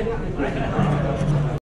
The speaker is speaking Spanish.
i